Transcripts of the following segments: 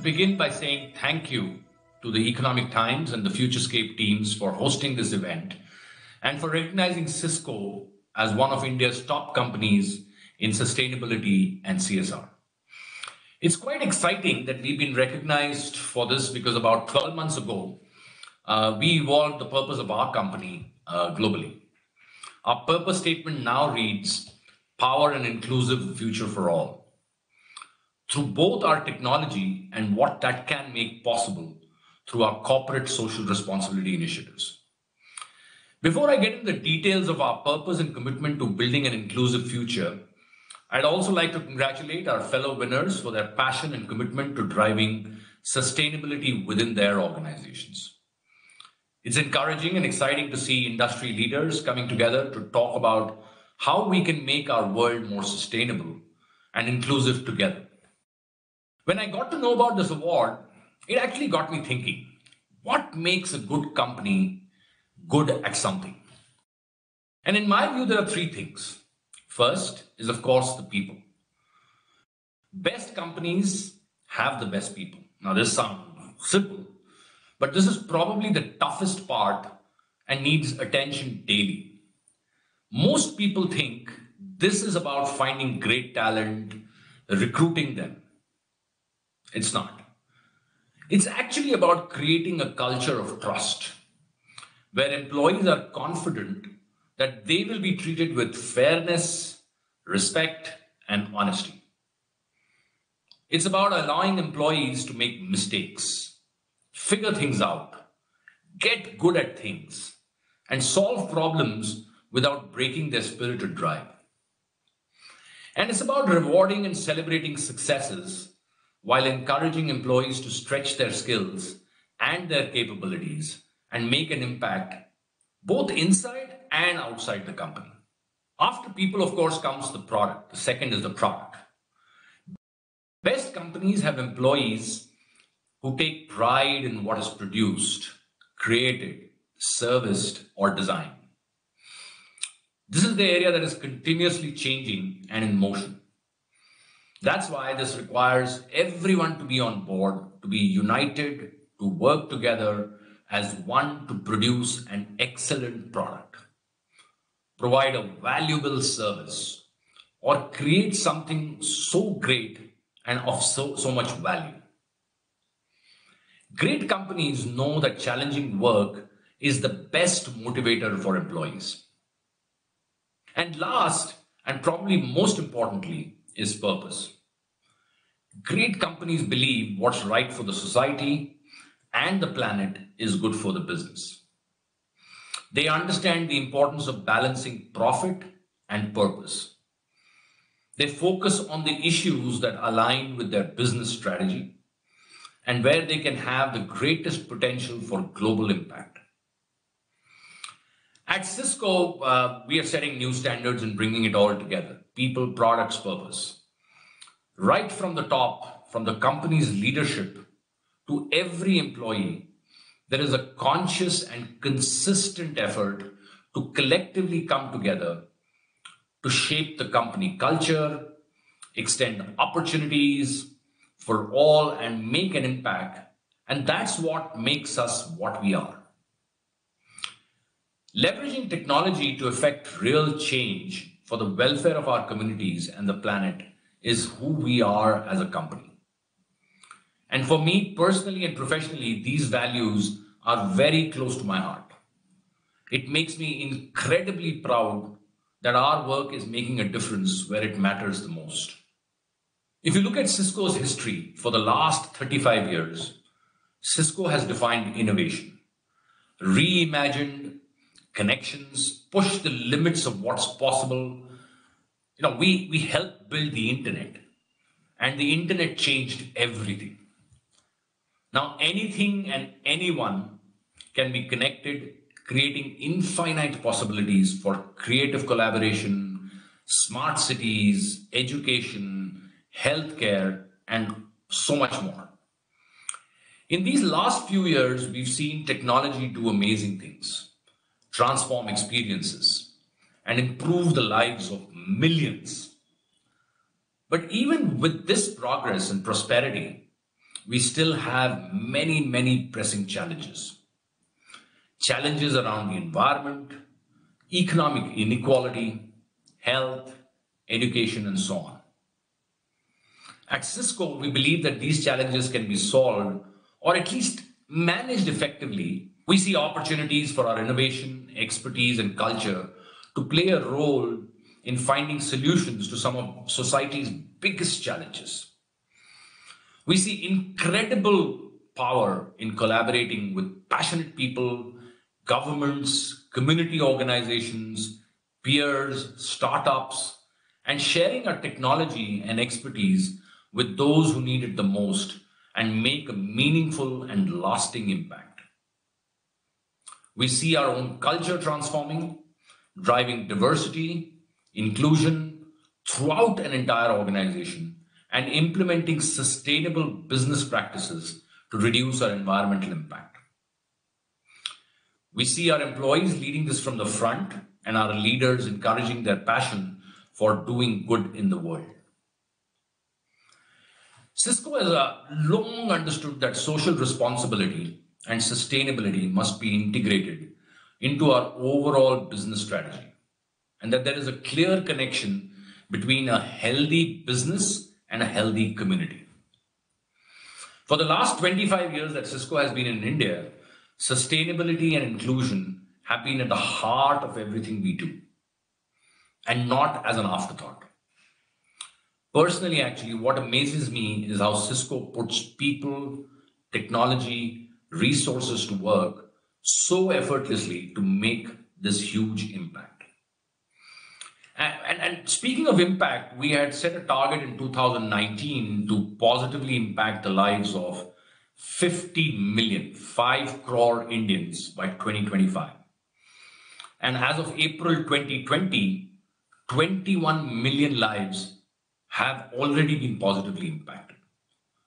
begin by saying thank you to the Economic Times and the Futurescape teams for hosting this event and for recognizing Cisco as one of India's top companies in sustainability and CSR. It's quite exciting that we've been recognized for this because about 12 months ago, uh, we evolved the purpose of our company uh, globally. Our purpose statement now reads Power and Inclusive Future for All. Through both our technology and what that can make possible through our corporate social responsibility initiatives. Before I get into the details of our purpose and commitment to building an inclusive future, I'd also like to congratulate our fellow winners for their passion and commitment to driving sustainability within their organizations. It's encouraging and exciting to see industry leaders coming together to talk about how we can make our world more sustainable and inclusive together. When I got to know about this award, it actually got me thinking what makes a good company good at something? And in my view, there are three things First is, of course, the people. Best companies have the best people. Now, this sounds simple, but this is probably the toughest part and needs attention daily. Most people think this is about finding great talent, recruiting them. It's not. It's actually about creating a culture of trust where employees are confident that they will be treated with fairness, respect, and honesty. It's about allowing employees to make mistakes, figure things out, get good at things, and solve problems without breaking their spirited drive. And it's about rewarding and celebrating successes while encouraging employees to stretch their skills and their capabilities and make an impact both inside and outside the company. After people, of course, comes the product. The second is the product. Best companies have employees who take pride in what is produced, created, serviced, or designed. This is the area that is continuously changing and in motion. That's why this requires everyone to be on board, to be united, to work together as one to produce an excellent product provide a valuable service, or create something so great and of so, so much value. Great companies know that challenging work is the best motivator for employees. And last, and probably most importantly, is purpose. Great companies believe what's right for the society and the planet is good for the business. They understand the importance of balancing profit and purpose. They focus on the issues that align with their business strategy and where they can have the greatest potential for global impact. At Cisco, uh, we are setting new standards and bringing it all together people, products, purpose. Right from the top, from the company's leadership to every employee, there is a conscious and consistent effort to collectively come together to shape the company culture, extend opportunities for all, and make an impact. And that's what makes us what we are. Leveraging technology to effect real change for the welfare of our communities and the planet is who we are as a company. And for me personally and professionally, these values are very close to my heart. It makes me incredibly proud that our work is making a difference where it matters the most. If you look at Cisco's history for the last 35 years, Cisco has defined innovation, reimagined connections, push the limits of what's possible. You know, we, we helped build the internet, and the internet changed everything. Now, anything and anyone can be connected, creating infinite possibilities for creative collaboration, smart cities, education, healthcare, and so much more. In these last few years, we've seen technology do amazing things, transform experiences, and improve the lives of millions. But even with this progress and prosperity, we still have many, many pressing challenges. Challenges around the environment, economic inequality, health, education, and so on. At Cisco, we believe that these challenges can be solved or at least managed effectively. We see opportunities for our innovation, expertise, and culture to play a role in finding solutions to some of society's biggest challenges. We see incredible power in collaborating with passionate people, governments, community organizations, peers, startups, and sharing our technology and expertise with those who need it the most and make a meaningful and lasting impact. We see our own culture transforming, driving diversity, inclusion throughout an entire organization, and implementing sustainable business practices to reduce our environmental impact. We see our employees leading this from the front and our leaders encouraging their passion for doing good in the world. Cisco has long understood that social responsibility and sustainability must be integrated into our overall business strategy, and that there is a clear connection between a healthy business and a healthy community. For the last 25 years that Cisco has been in India, sustainability and inclusion have been at the heart of everything we do and not as an afterthought. Personally, actually, what amazes me is how Cisco puts people, technology, resources to work so effortlessly to make this huge impact. And, and, and, speaking of impact, we had set a target in 2019 to positively impact the lives of 50 million, 5 crore Indians by 2025. And as of April 2020, 21 million lives have already been positively impacted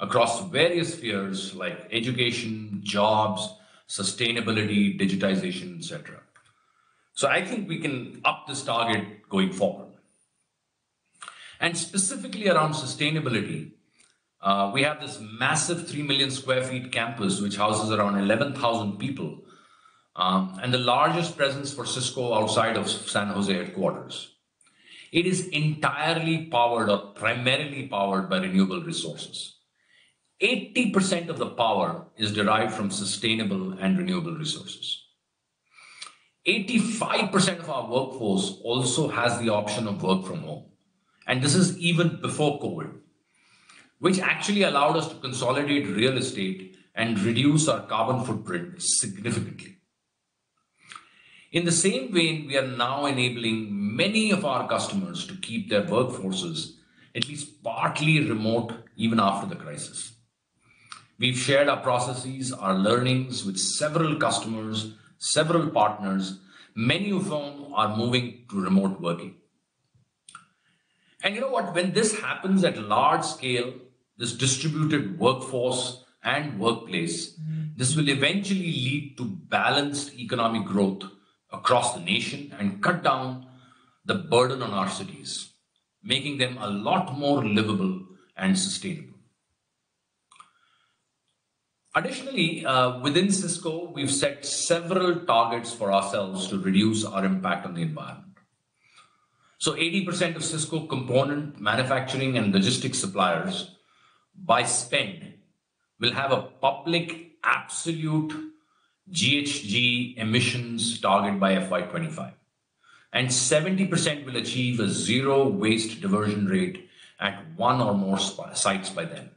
across various spheres like education, jobs, sustainability, digitization, etc. So I think we can up this target going forward. And specifically around sustainability, uh, we have this massive 3 million square feet campus, which houses around 11,000 people, um, and the largest presence for Cisco outside of San Jose headquarters. It is entirely powered or primarily powered by renewable resources. 80% of the power is derived from sustainable and renewable resources. 85% of our workforce also has the option of work from home. And this is even before COVID which actually allowed us to consolidate real estate and reduce our carbon footprint significantly. In the same vein, we are now enabling many of our customers to keep their workforces at least partly remote even after the crisis. We've shared our processes, our learnings with several customers, several partners, many of whom are moving to remote working. And you know what? When this happens at large scale, this distributed workforce and workplace, mm-hmm. this will eventually lead to balanced economic growth across the nation and cut down the burden on our cities, making them a lot more livable and sustainable. Additionally, uh, within Cisco, we've set several targets for ourselves to reduce our impact on the environment. So 80% of Cisco component manufacturing and logistics suppliers by spend will have a public absolute GHG emissions target by FY25. And 70% will achieve a zero waste diversion rate at one or more sites by then.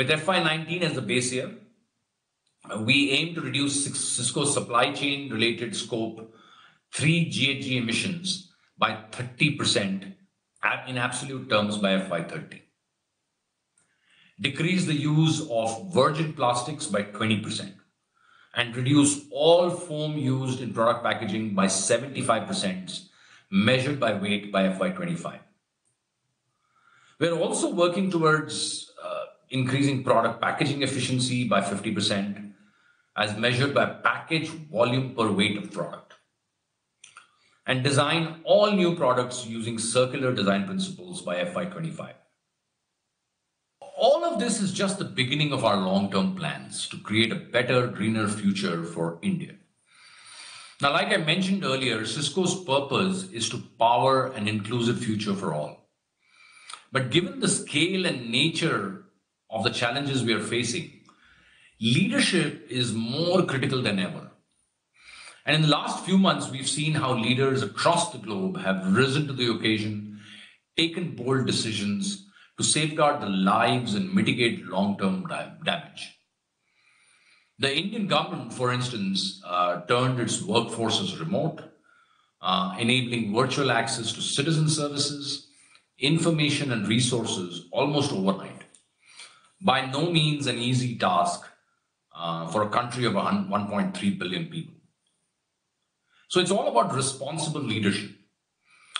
With FY19 as the base year, we aim to reduce Cisco's supply chain related scope 3 GHG emissions by 30% in absolute terms by FY30 decrease the use of virgin plastics by 20%, and reduce all foam used in product packaging by 75% measured by weight by FY25. We're also working towards uh, increasing product packaging efficiency by 50% as measured by package volume per weight of product. And design all new products using circular design principles by FY25 all of this is just the beginning of our long term plans to create a better, greener future for India. Now, like I mentioned earlier, Cisco's purpose is to power an inclusive future for all. But given the scale and nature of the challenges we are facing, leadership is more critical than ever. And in the last few months, we've seen how leaders across the globe have risen to the occasion, taken bold decisions to safeguard the lives and mitigate long term damage. The Indian government, for instance, uh, turned its workforces remote, uh, enabling virtual access to citizen services, information, and resources almost overnight. By no means an easy task uh, for a country of 1.3 billion people. So it's all about responsible leadership.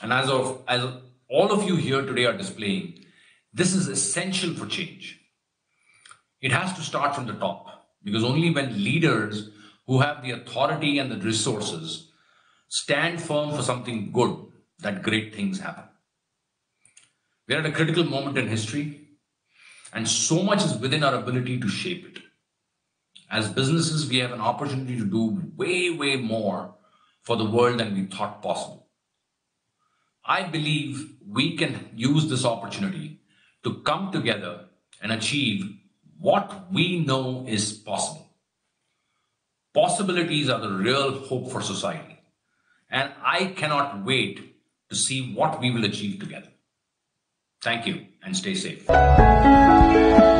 And as of as all of you here today are displaying, this is essential for change. It has to start from the top because only when leaders who have the authority and the resources stand firm for something good that great things happen. We're at a critical moment in history, and so much is within our ability to shape it. As businesses, we have an opportunity to do way, way more for the world than we thought possible. I believe we can use this opportunity to come together and achieve what we know is possible. Possibilities are the real hope for society. And I cannot wait to see what we will achieve together. Thank you and stay safe. Thank you.